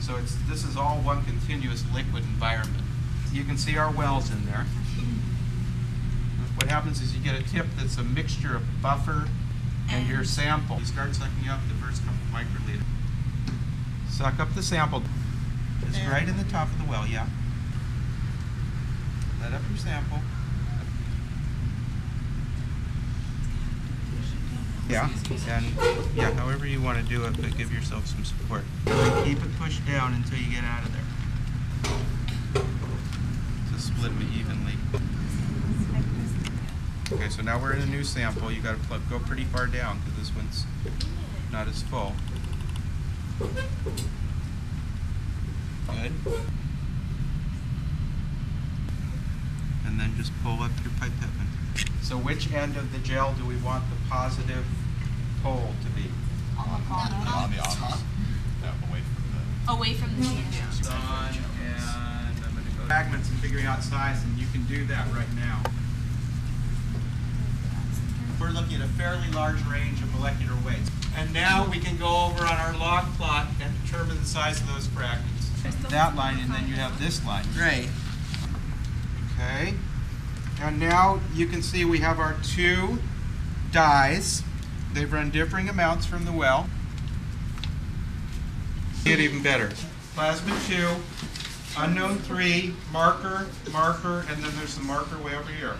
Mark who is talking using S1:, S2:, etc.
S1: So it's, this is all one continuous liquid environment. You can see our wells in there. What happens is you get a tip that's a mixture of buffer and your sample. You start sucking up the first couple microliter. Suck up the sample. It's right in the top of the well, yeah. Let up your sample. Yeah, and yeah, however you want to do it, but give yourself some support. Keep it pushed down until you get out of there. To split them evenly. Okay, so now we're in a new sample. You got to plug, go pretty far down because this one's not as full. Good. And then just pull up your pipette. So which end of the gel do we want the positive pole to be?
S2: On the opposite. No, away from the.
S3: Away from the tangent.
S1: Done, and I'm gonna go fragments and figuring out size, and you can do that right now. We're looking at a fairly large range of molecular weights. And now we can go over on our log plot and determine the size of those fragments. That line, and then you have this line.
S4: Right.
S1: Okay. And now you can see we have our two dyes. They've run differing amounts from the well. Get even better. Plasma 2, unknown 3, marker, marker, and then there's the marker way over here.